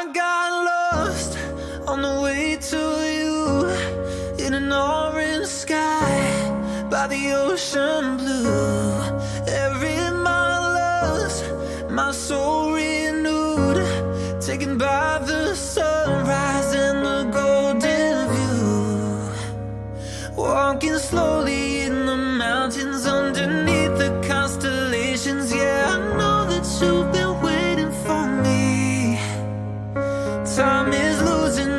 I got lost on the way to you in an orange sky by the ocean blue. Every mile lost, my soul renewed, taken by the sunrise and the golden view. Walking slowly in the mountains underneath the constellations, yeah, I know that you've been. time is losing